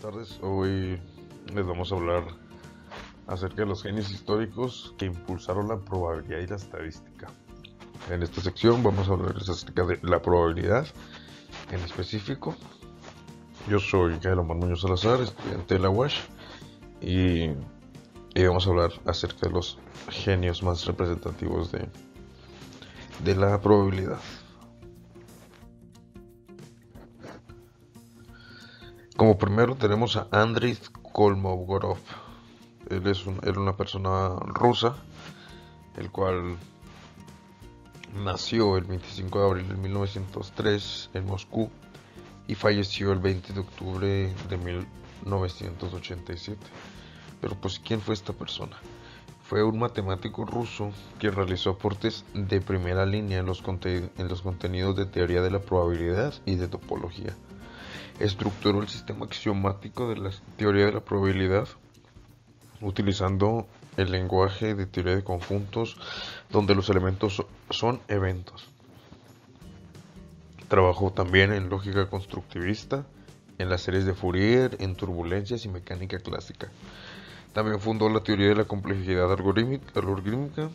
tardes. Hoy les vamos a hablar acerca de los genios históricos que impulsaron la probabilidad y la estadística. En esta sección vamos a hablar acerca de la probabilidad en específico. Yo soy Gael Omar Muñoz Salazar, estudiante de la UASH, y, y, vamos a hablar acerca de los genios más representativos de, de la probabilidad. Como primero tenemos a Andriy Kolmogorov. Él es era una persona rusa, el cual nació el 25 de abril de 1903 en Moscú y falleció el 20 de octubre de 1987. Pero pues, ¿quién fue esta persona? Fue un matemático ruso que realizó aportes de primera línea en los contenidos de teoría de la probabilidad y de topología estructuró el sistema axiomático de la teoría de la probabilidad utilizando el lenguaje de teoría de conjuntos donde los elementos son eventos. Trabajó también en lógica constructivista, en las series de Fourier, en turbulencias y mecánica clásica. También fundó la teoría de la complejidad algorítmica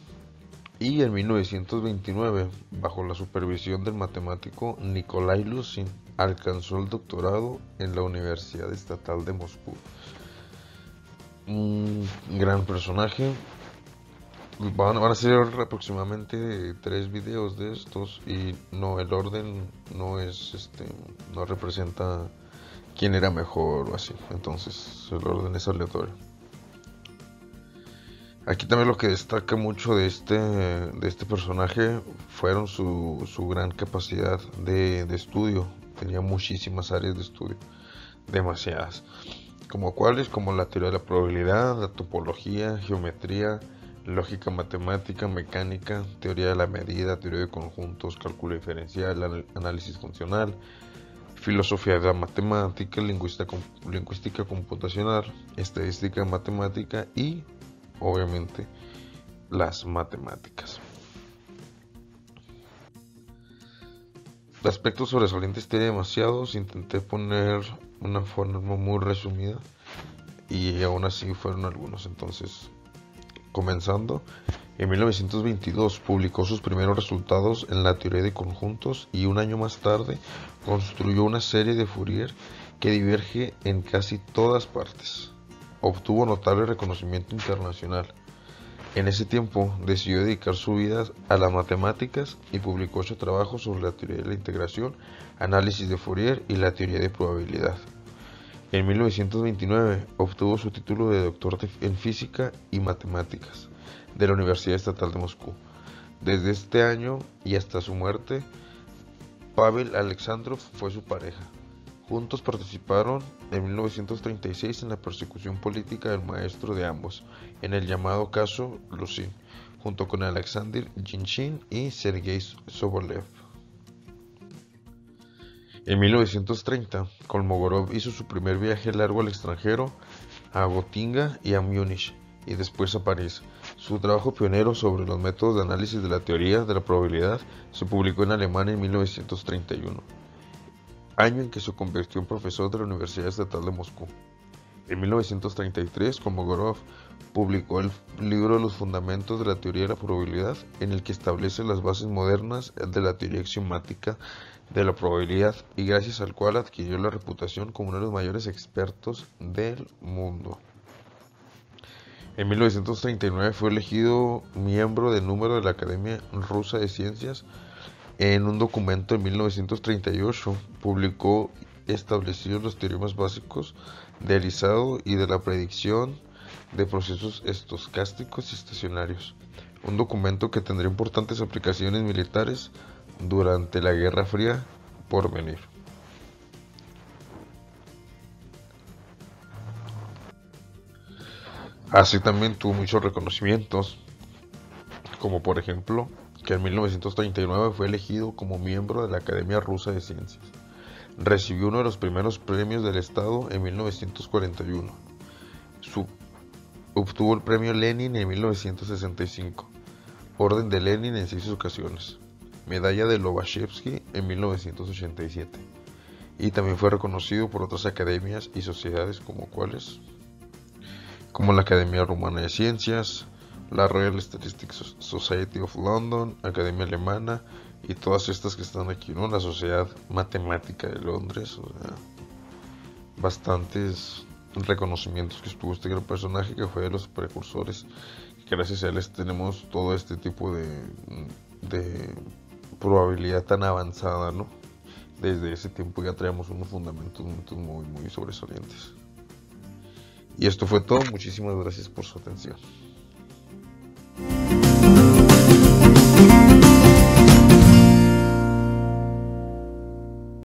y en 1929, bajo la supervisión del matemático Nikolai Lusin, alcanzó el doctorado en la Universidad Estatal de Moscú. Un gran personaje. Van, a ser aproximadamente tres videos de estos y no el orden no es este no representa quién era mejor o así entonces el orden es aleatorio Aquí también lo que destaca mucho de este, de este personaje fueron su, su gran capacidad de, de, estudio. Tenía muchísimas áreas de estudio, demasiadas. Como cuáles, como la teoría de la probabilidad, la topología, geometría, lógica matemática, mecánica, teoría de la medida, teoría de conjuntos, cálculo diferencial, análisis funcional, filosofía de la matemática, lingüística, lingüística computacional, estadística matemática y obviamente las matemáticas. Aspectos sobresalientes tiene demasiados, intenté poner una forma muy resumida y aún así fueron algunos. Entonces, comenzando, en 1922 publicó sus primeros resultados en la teoría de conjuntos y un año más tarde construyó una serie de Fourier que diverge en casi todas partes obtuvo notable reconocimiento internacional. En ese tiempo decidió dedicar su vida a las matemáticas y publicó ocho trabajos sobre la teoría de la integración, análisis de Fourier y la teoría de probabilidad. En 1929 obtuvo su título de doctor en física y matemáticas de la Universidad Estatal de Moscú. Desde este año y hasta su muerte, Pavel Alexandrov fue su pareja. Juntos participaron en 1936 en la persecución política del maestro de ambos, en el llamado caso Lusin, junto con Alexander Jinshin y Sergei Sobolev. En 1930, Kolmogorov hizo su primer viaje largo al extranjero, a Gotinga y a Múnich, y después a París. Su trabajo pionero sobre los métodos de análisis de la teoría de la probabilidad se publicó en Alemania en 1931 año en que se convirtió en profesor de la Universidad Estatal de Moscú. En 1933, Komogorov publicó el libro Los Fundamentos de la Teoría de la Probabilidad, en el que establece las bases modernas de la teoría axiomática de la probabilidad y gracias al cual adquirió la reputación como uno de los mayores expertos del mundo. En 1939 fue elegido miembro del número de la Academia Rusa de Ciencias en un documento de 1938 publicó establecidos los teoremas básicos de alisado y de la predicción de procesos estocásticos y estacionarios, un documento que tendría importantes aplicaciones militares durante la Guerra Fría por venir. Así también tuvo muchos reconocimientos, como por ejemplo que en 1939 fue elegido como miembro de la Academia Rusa de Ciencias. Recibió uno de los primeros premios del Estado en 1941. obtuvo el premio Lenin en 1965, Orden de Lenin en seis ocasiones, Medalla de Lobachevsky en 1987 y también fue reconocido por otras academias y sociedades como como la Academia Rumana de Ciencias, la Royal Statistics Society of London, Academia Alemana y todas estas que están aquí, ¿no? La Sociedad Matemática de Londres, o sea, bastantes reconocimientos que estuvo este gran personaje que fue de los precursores. Gracias a él tenemos todo este tipo de, de probabilidad tan avanzada, ¿no? Desde ese tiempo ya traemos unos fundamentos muy, muy sobresalientes. Y esto fue todo. Muchísimas gracias por su atención.